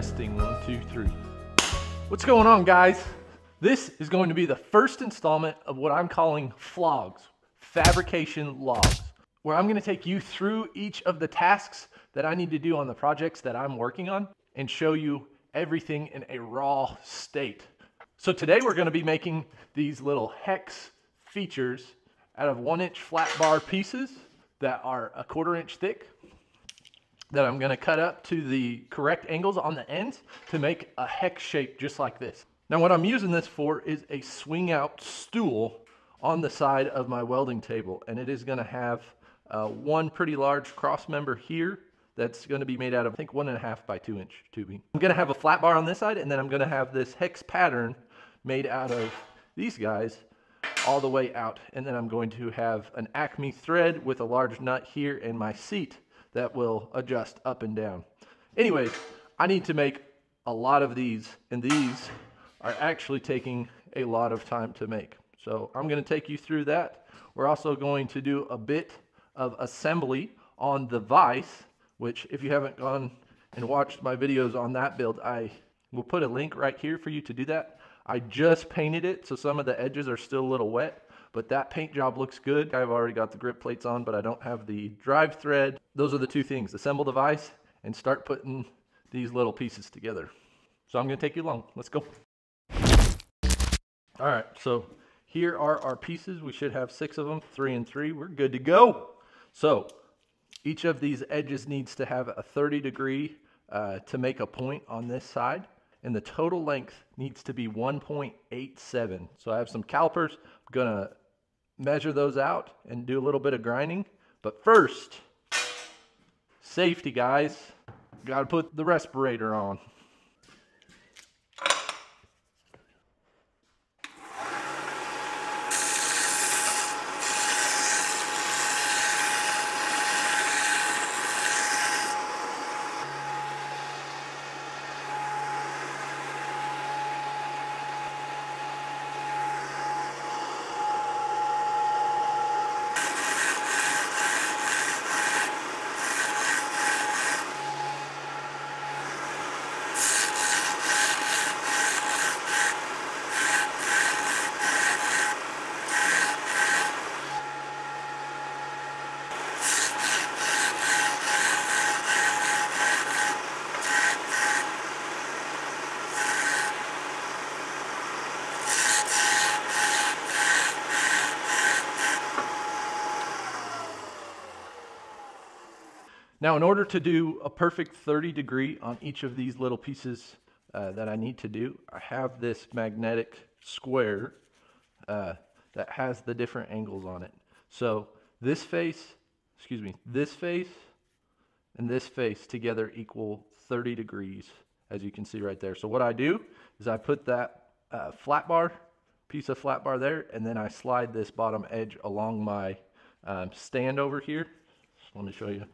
Testing, one, two, three. What's going on, guys? This is going to be the first installment of what I'm calling flogs, fabrication logs, where I'm gonna take you through each of the tasks that I need to do on the projects that I'm working on and show you everything in a raw state. So today we're gonna be making these little hex features out of one inch flat bar pieces that are a quarter inch thick that I'm gonna cut up to the correct angles on the ends to make a hex shape just like this. Now what I'm using this for is a swing out stool on the side of my welding table and it is gonna have uh, one pretty large cross member here that's gonna be made out of I think one and a half by two inch tubing. I'm gonna have a flat bar on this side and then I'm gonna have this hex pattern made out of these guys all the way out and then I'm going to have an Acme thread with a large nut here and my seat that will adjust up and down. Anyways, I need to make a lot of these, and these are actually taking a lot of time to make. So I'm gonna take you through that. We're also going to do a bit of assembly on the vise, which if you haven't gone and watched my videos on that build, I will put a link right here for you to do that. I just painted it, so some of the edges are still a little wet, but that paint job looks good. I've already got the grip plates on, but I don't have the drive thread. Those are the two things, assemble the vise and start putting these little pieces together. So I'm gonna take you along, let's go. All right, so here are our pieces. We should have six of them, three and three, we're good to go. So each of these edges needs to have a 30 degree uh, to make a point on this side and the total length needs to be 1.87. So I have some calipers. I'm gonna measure those out and do a little bit of grinding. But first, safety guys, gotta put the respirator on. Now, in order to do a perfect 30 degree on each of these little pieces uh, that I need to do, I have this magnetic square uh, that has the different angles on it. So this face, excuse me, this face and this face together equal 30 degrees, as you can see right there. So what I do is I put that uh, flat bar, piece of flat bar there, and then I slide this bottom edge along my um, stand over here. Let me show you.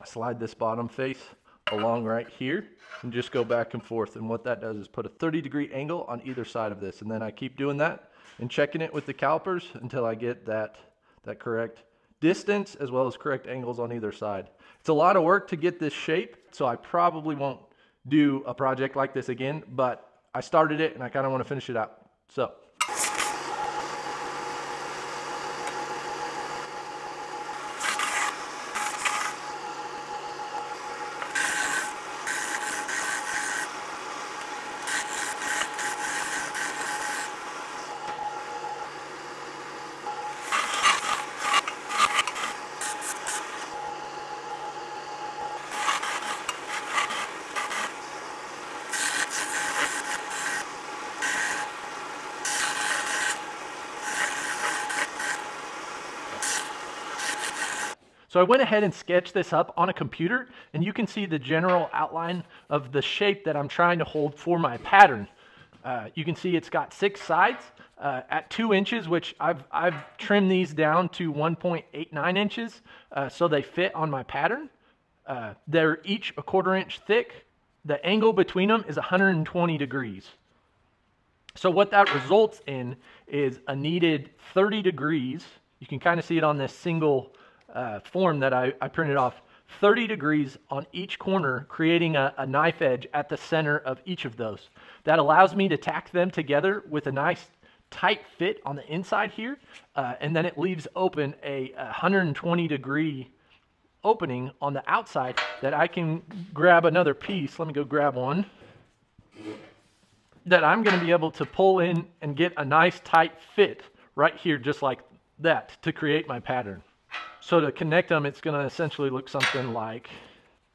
I slide this bottom face along right here and just go back and forth. And what that does is put a 30 degree angle on either side of this. And then I keep doing that and checking it with the calipers until I get that, that correct distance as well as correct angles on either side. It's a lot of work to get this shape, so I probably won't do a project like this again, but I started it and I kind of want to finish it out. So So I went ahead and sketched this up on a computer and you can see the general outline of the shape that I'm trying to hold for my pattern. Uh, you can see it's got six sides uh, at two inches, which I've, I've trimmed these down to 1.89 inches uh, so they fit on my pattern. Uh, they're each a quarter inch thick. The angle between them is 120 degrees. So what that results in is a needed 30 degrees. You can kind of see it on this single uh, form that I, I printed off 30 degrees on each corner, creating a, a, knife edge at the center of each of those. That allows me to tack them together with a nice tight fit on the inside here, uh, and then it leaves open a 120 degree opening on the outside that I can grab another piece. Let me go grab one. That I'm going to be able to pull in and get a nice tight fit right here just like that to create my pattern. So to connect them, it's going to essentially look something like,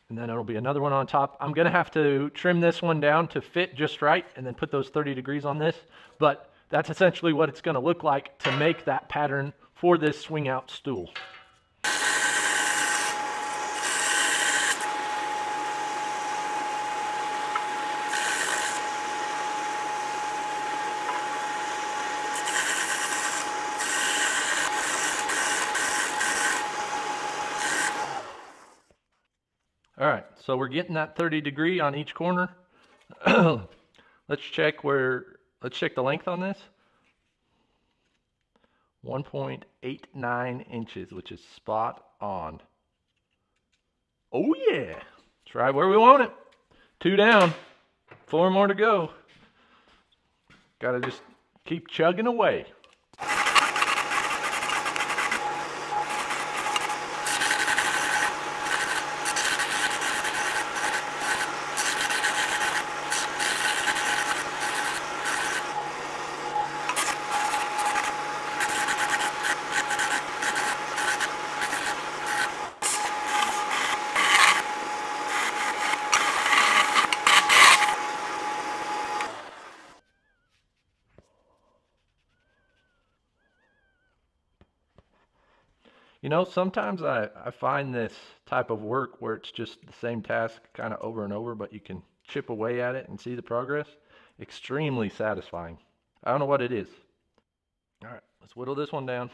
and then it'll be another one on top. I'm going to have to trim this one down to fit just right and then put those 30 degrees on this. But that's essentially what it's going to look like to make that pattern for this swing out stool. All right, so we're getting that 30 degree on each corner. let's check where, let's check the length on this. 1.89 inches, which is spot on. Oh yeah, it's right where we want it. Two down, four more to go. Gotta just keep chugging away. You know, sometimes I, I find this type of work where it's just the same task kind of over and over, but you can chip away at it and see the progress. Extremely satisfying. I don't know what it is. All right, let's whittle this one down.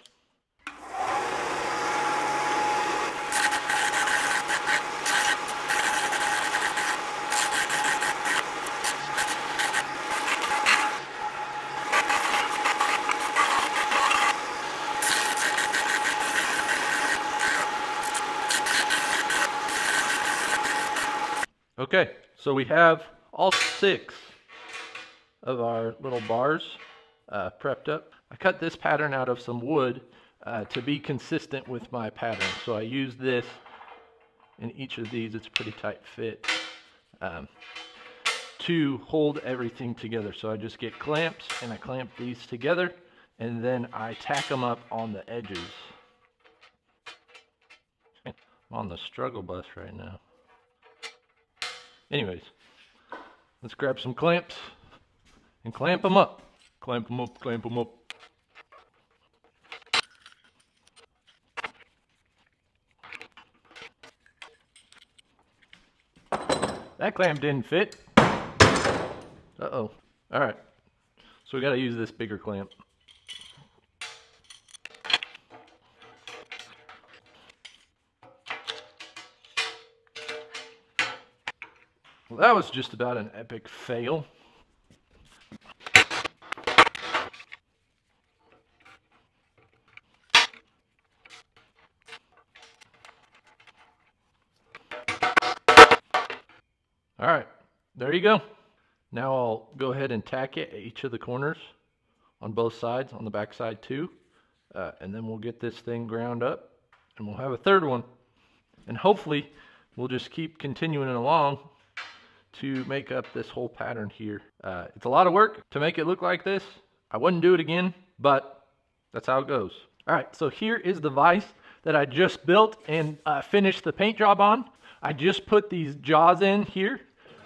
Okay, so we have all six of our little bars uh, prepped up. I cut this pattern out of some wood uh, to be consistent with my pattern. So I use this in each of these, it's a pretty tight fit, um, to hold everything together. So I just get clamps and I clamp these together and then I tack them up on the edges. I'm on the struggle bus right now. Anyways, let's grab some clamps and clamp them up. Clamp them up, clamp them up. That clamp didn't fit. Uh-oh. All right. So we got to use this bigger clamp. Well, that was just about an epic fail. All right, there you go. Now I'll go ahead and tack it at each of the corners on both sides, on the back side too. Uh, and then we'll get this thing ground up and we'll have a third one. And hopefully we'll just keep continuing along to make up this whole pattern here. Uh, it's a lot of work to make it look like this. I wouldn't do it again, but that's how it goes. All right, so here is the vise that I just built and uh, finished the paint job on. I just put these jaws in here,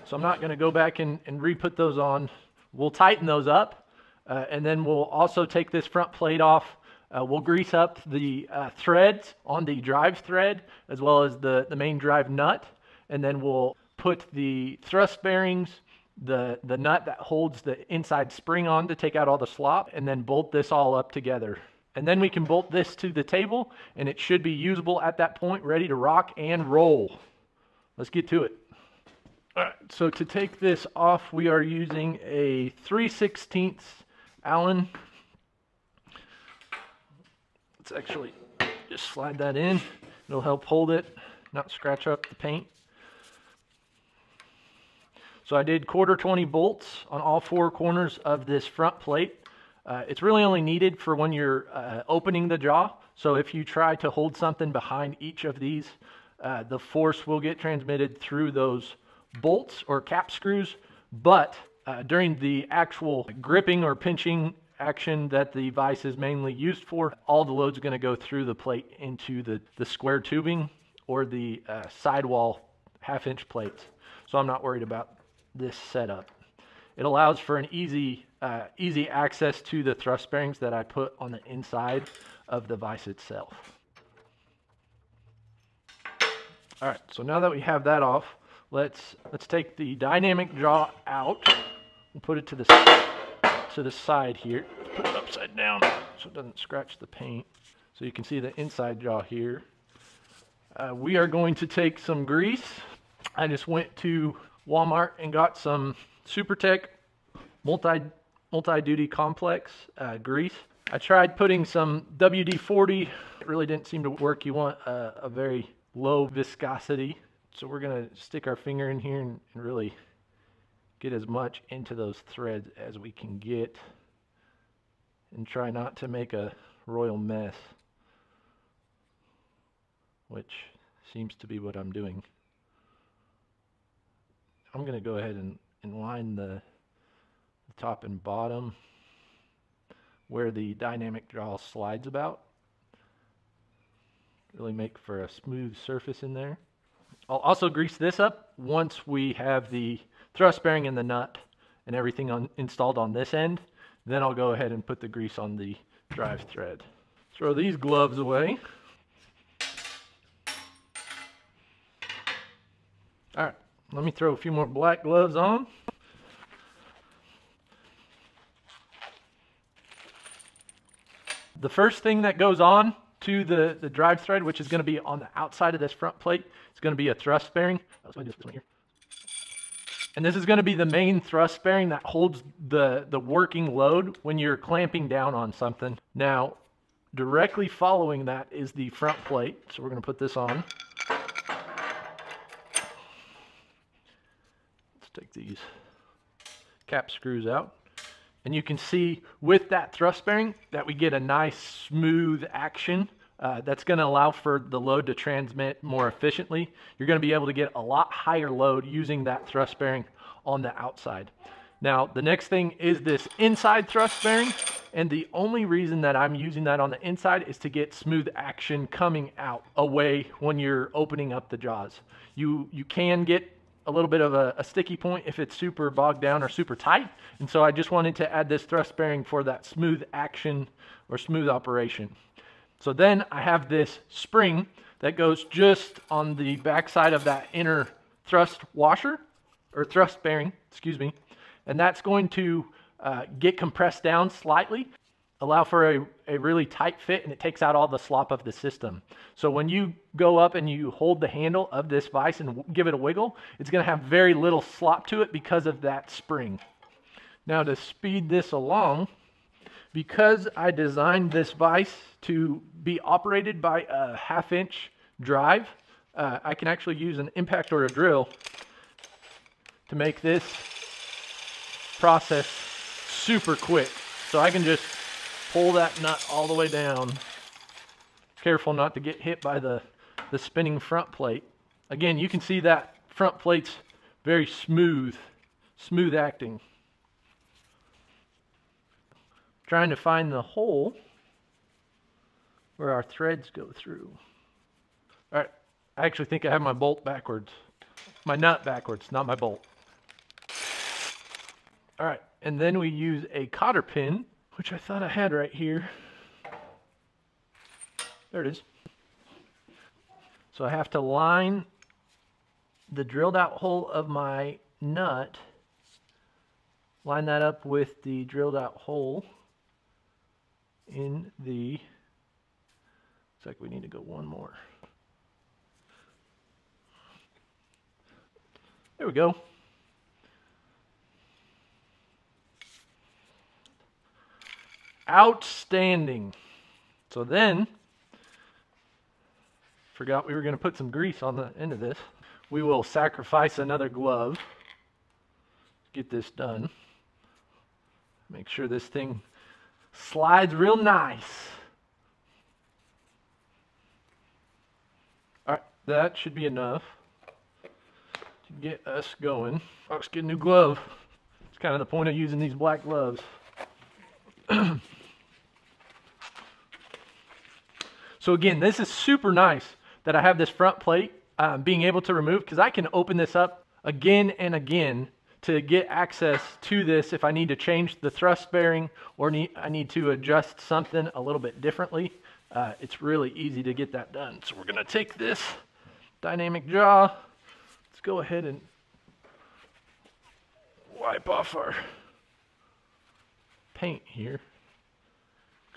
so I'm not gonna go back and, and re-put those on. We'll tighten those up, uh, and then we'll also take this front plate off. Uh, we'll grease up the uh, threads on the drive thread, as well as the, the main drive nut, and then we'll put the thrust bearings, the, the nut that holds the inside spring on to take out all the slop, and then bolt this all up together. And then we can bolt this to the table, and it should be usable at that point, ready to rock and roll. Let's get to it. All right, so to take this off, we are using a 3 16 Allen. Let's actually just slide that in. It'll help hold it. not scratch up the paint. So I did quarter 20 bolts on all four corners of this front plate. Uh, it's really only needed for when you're uh, opening the jaw. So if you try to hold something behind each of these, uh, the force will get transmitted through those bolts or cap screws. But uh, during the actual gripping or pinching action that the vise is mainly used for, all the load's going to go through the plate into the, the square tubing or the uh, sidewall half inch plates. So I'm not worried about this setup. It allows for an easy, uh, easy access to the thrust bearings that I put on the inside of the vise itself. All right, so now that we have that off, let's let's take the dynamic jaw out and put it to the to the side here. Put it upside down so it doesn't scratch the paint. So you can see the inside jaw here. Uh, we are going to take some grease. I just went to Walmart and got some SuperTech multi multi-duty complex uh, grease. I tried putting some WD-40. It really didn't seem to work. You want a, a very low viscosity. So we're gonna stick our finger in here and, and really get as much into those threads as we can get and try not to make a royal mess, which seems to be what I'm doing. I'm going to go ahead and, and line the, the top and bottom where the dynamic jaw slides about. Really make for a smooth surface in there. I'll also grease this up once we have the thrust bearing and the nut and everything on, installed on this end. Then I'll go ahead and put the grease on the drive thread. Throw these gloves away. All right. Let me throw a few more black gloves on. The first thing that goes on to the, the drive thread, which is going to be on the outside of this front plate, is going to be a thrust bearing. Oh, and this is going to be the main thrust bearing that holds the, the working load when you're clamping down on something. Now, directly following that is the front plate. So we're going to put this on. take these cap screws out. And you can see with that thrust bearing that we get a nice smooth action uh, that's going to allow for the load to transmit more efficiently. You're going to be able to get a lot higher load using that thrust bearing on the outside. Now, the next thing is this inside thrust bearing. And the only reason that I'm using that on the inside is to get smooth action coming out away when you're opening up the jaws. You, you can get a little bit of a, a, sticky point if it's super bogged down or super tight. And so I just wanted to add this thrust bearing for that smooth action or smooth operation. So then I have this spring that goes just on the backside of that inner thrust washer or thrust bearing, excuse me. And that's going to uh, get compressed down slightly allow for a, a really tight fit and it takes out all the slop of the system. So when you go up and you hold the handle of this vise and give it a wiggle, it's going to have very little slop to it because of that spring. Now to speed this along, because I designed this vise to be operated by a half inch drive, uh, I can actually use an impact or a drill to make this process super quick. So I can just pull that nut all the way down. Careful not to get hit by the, the spinning front plate. Again, you can see that front plate's very smooth, smooth acting. Trying to find the hole where our threads go through. All right, I actually think I have my bolt backwards. My nut backwards, not my bolt. All right, and then we use a cotter pin which I thought I had right here. There it is. So I have to line the drilled out hole of my nut, line that up with the drilled out hole in the, looks like we need to go one more. There we go. Outstanding. So then, Forgot we were going to put some grease on the end of this. We will sacrifice another glove. Get this done. Make sure this thing slides real nice. All right, that should be enough to get us going. Fox, get a new glove. It's kind of the point of using these black gloves. So again, this is super nice that I have this front plate um, being able to remove because I can open this up again and again to get access to this if I need to change the thrust bearing or need, I need to adjust something a little bit differently. Uh, it's really easy to get that done. So we're going to take this dynamic jaw. Let's go ahead and wipe off our paint here.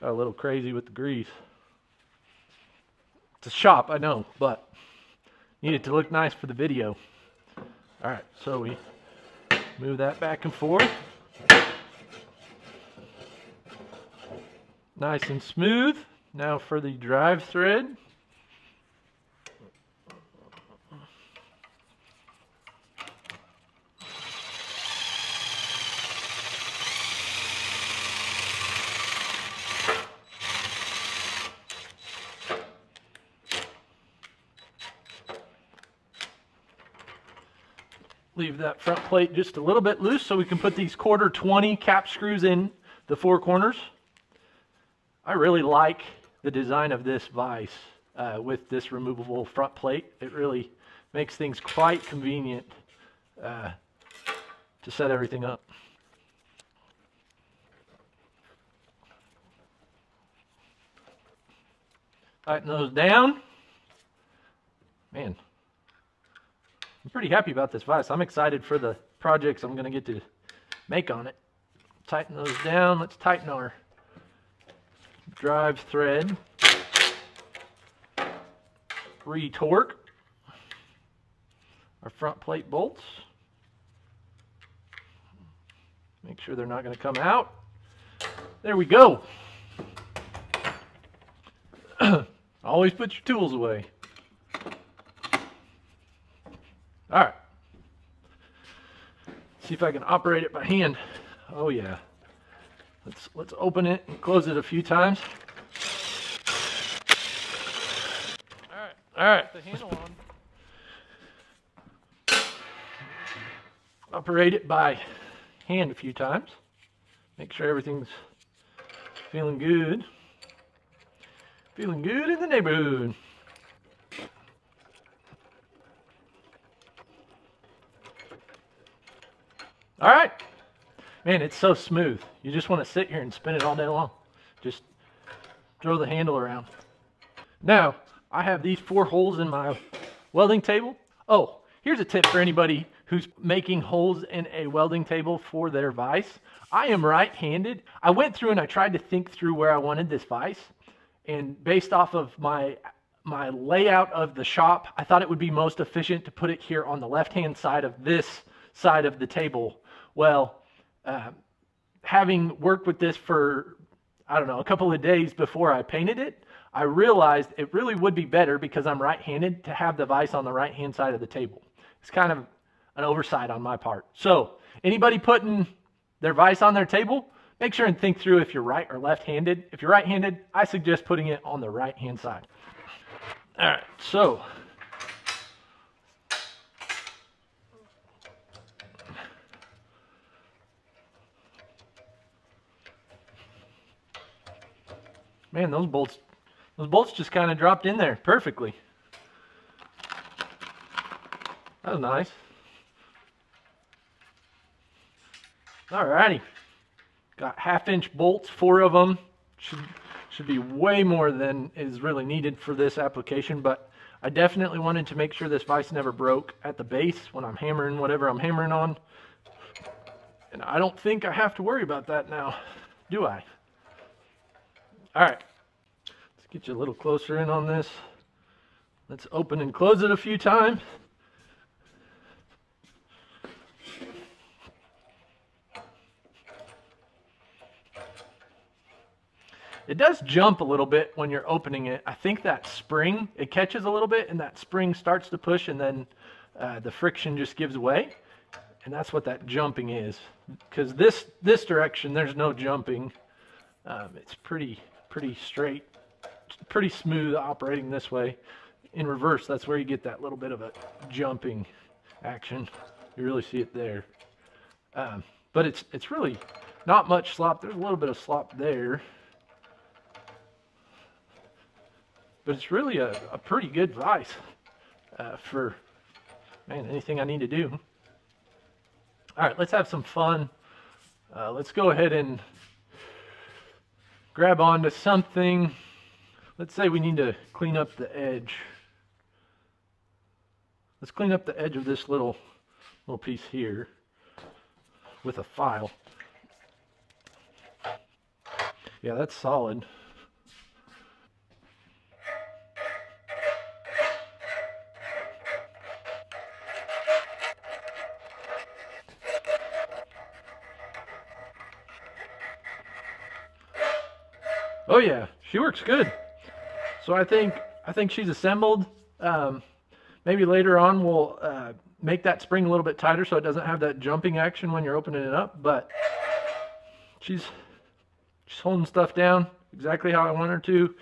Got a little crazy with the grease. It's a shop, I know, but need it to look nice for the video. All right, so we move that back and forth. Nice and smooth. Now for the drive thread. That front plate just a little bit loose so we can put these quarter 20 cap screws in the four corners. I really like the design of this vise uh, with this removable front plate. It really makes things quite convenient uh, to set everything up. Tighten those down. Man, Pretty happy about this vise. I'm excited for the projects I'm going to get to make on it. Tighten those down. Let's tighten our drive thread. Retorque our front plate bolts. Make sure they're not going to come out. There we go. Always put your tools away. All right. See if I can operate it by hand. Oh yeah. Let's let's open it and close it a few times. All right. All right. The handle on. Operate it by hand a few times. Make sure everything's feeling good. Feeling good in the neighborhood. All right. Man, it's so smooth. You just want to sit here and spin it all day long. Just throw the handle around. Now, I have these four holes in my welding table. Oh, here's a tip for anybody who's making holes in a welding table for their vise. I am right-handed. I went through and I tried to think through where I wanted this vise. And based off of my my layout of the shop, I thought it would be most efficient to put it here on the left-hand side of this side of the table well, uh, having worked with this for, I don't know, a couple of days before I painted it, I realized it really would be better because I'm right-handed to have the vise on the right-hand side of the table. It's kind of an oversight on my part. So anybody putting their vise on their table, make sure and think through if you're right or left-handed. If you're right-handed, I suggest putting it on the right-hand side. All right, so Man, those bolts, those bolts just kind of dropped in there perfectly. That was nice. Alrighty. Got half inch bolts, four of them. Should, should be way more than is really needed for this application, but I definitely wanted to make sure this vise never broke at the base when I'm hammering whatever I'm hammering on. And I don't think I have to worry about that now, do I? All right, let's get you a little closer in on this. Let's open and close it a few times. It does jump a little bit when you're opening it. I think that spring, it catches a little bit and that spring starts to push and then uh, the friction just gives way. And that's what that jumping is. Because this, this direction, there's no jumping. Um, it's pretty, pretty straight, pretty smooth operating this way. In reverse, that's where you get that little bit of a jumping action. You really see it there. Um, but it's, it's really not much slop. There's a little bit of slop there. But it's really a, a pretty good vise uh, for, man, anything I need to do. All right, let's have some fun. Uh, let's go ahead and grab onto something. Let's say we need to clean up the edge. Let's clean up the edge of this little little piece here with a file. Yeah, that's solid. Oh yeah, she works good. So I think I think she's assembled. Um, maybe later on we'll uh, make that spring a little bit tighter so it doesn't have that jumping action when you're opening it up. But she's she's holding stuff down exactly how I want her to,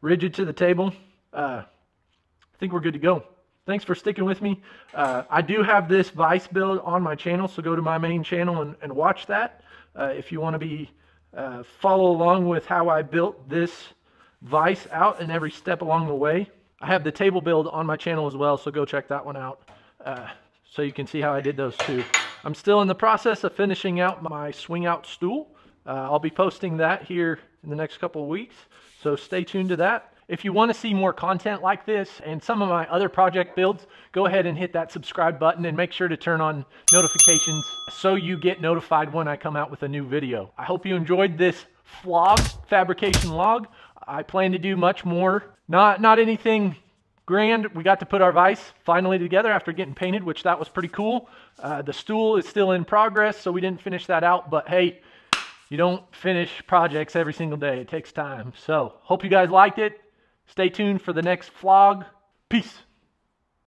rigid to the table. Uh, I think we're good to go. Thanks for sticking with me. Uh, I do have this vise build on my channel, so go to my main channel and, and watch that uh, if you want to be uh, follow along with how I built this vise out and every step along the way. I have the table build on my channel as well, so go check that one out uh, so you can see how I did those two. I'm still in the process of finishing out my swing out stool. Uh, I'll be posting that here in the next couple of weeks, so stay tuned to that. If you want to see more content like this and some of my other project builds, go ahead and hit that subscribe button and make sure to turn on notifications so you get notified when I come out with a new video. I hope you enjoyed this flog, fabrication log. I plan to do much more. Not, not anything grand. We got to put our vise finally together after getting painted, which that was pretty cool. Uh, the stool is still in progress, so we didn't finish that out. But hey, you don't finish projects every single day. It takes time. So hope you guys liked it. Stay tuned for the next flog. Peace.